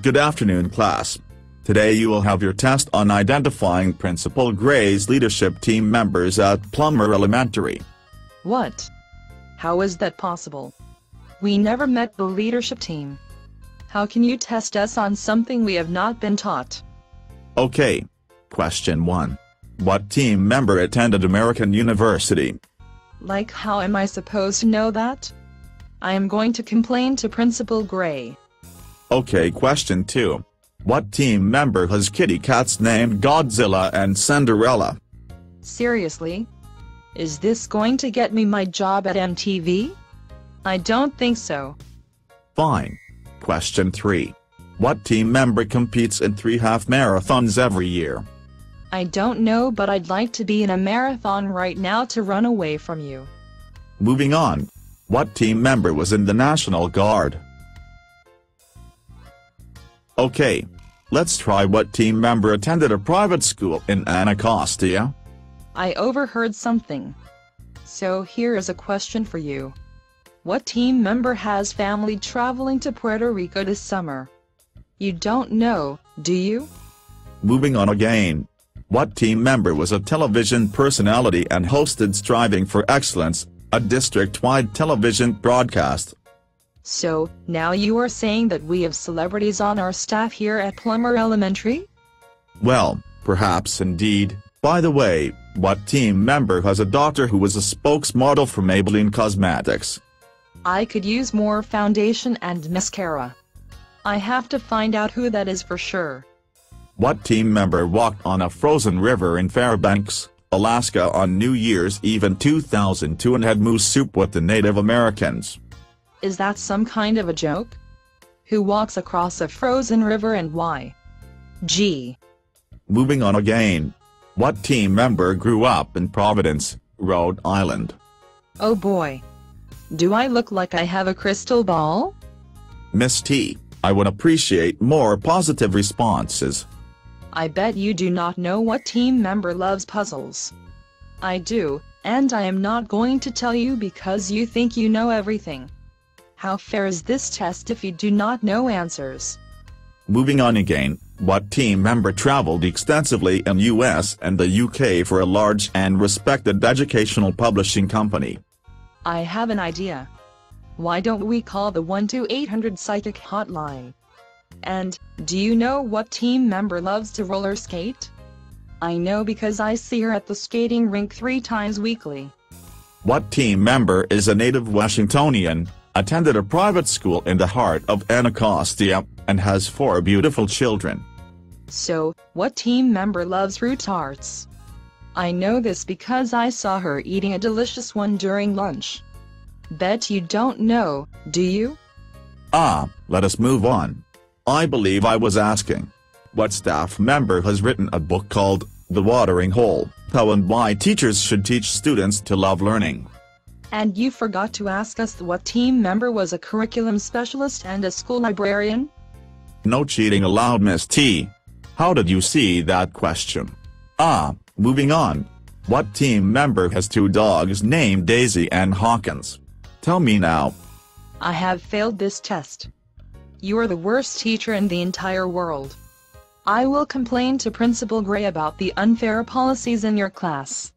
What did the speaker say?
Good afternoon class. Today you will have your test on identifying Principal Gray's leadership team members at Plummer Elementary. What? How is that possible? We never met the leadership team. How can you test us on something we have not been taught? Okay. Question 1. What team member attended American University? Like how am I supposed to know that? I am going to complain to Principal Gray. Okay question 2. What team member has kitty cats named Godzilla and Cinderella? Seriously? Is this going to get me my job at MTV? I don't think so. Fine. Question 3. What team member competes in three half marathons every year? I don't know but I'd like to be in a marathon right now to run away from you. Moving on. What team member was in the National Guard? Okay. Let's try what team member attended a private school in Anacostia? I overheard something. So here is a question for you. What team member has family traveling to Puerto Rico this summer? You don't know, do you? Moving on again. What team member was a television personality and hosted Striving for Excellence, a district-wide television broadcast? So, now you are saying that we have celebrities on our staff here at Plummer Elementary? Well, perhaps indeed. By the way, what team member has a daughter who was a spokesmodel for Maybelline Cosmetics? I could use more foundation and mascara. I have to find out who that is for sure. What team member walked on a frozen river in Fairbanks, Alaska on New Year's Eve in 2002 and had moose soup with the Native Americans? Is that some kind of a joke? Who walks across a frozen river and why? Gee. Moving on again. What team member grew up in Providence, Rhode Island? Oh boy. Do I look like I have a crystal ball? Miss T, I would appreciate more positive responses. I bet you do not know what team member loves puzzles. I do, and I am not going to tell you because you think you know everything. How fair is this test if you do not know answers? Moving on again, what team member traveled extensively in US and the UK for a large and respected educational publishing company? I have an idea. Why don't we call the 1-800 psychic hotline? And, do you know what team member loves to roller skate? I know because I see her at the skating rink three times weekly. What team member is a native Washingtonian, attended a private school in the heart of Anacostia, and has four beautiful children? So, what team member loves fruit tarts? I know this because I saw her eating a delicious one during lunch. Bet you don't know, do you? Ah, let us move on. I believe I was asking. What staff member has written a book called, The Watering Hole, How and Why Teachers Should Teach Students to Love Learning? And you forgot to ask us what team member was a curriculum specialist and a school librarian? No cheating allowed Miss T. How did you see that question? Ah, moving on. What team member has two dogs named Daisy and Hawkins? Tell me now. I have failed this test. You are the worst teacher in the entire world. I will complain to Principal Gray about the unfair policies in your class.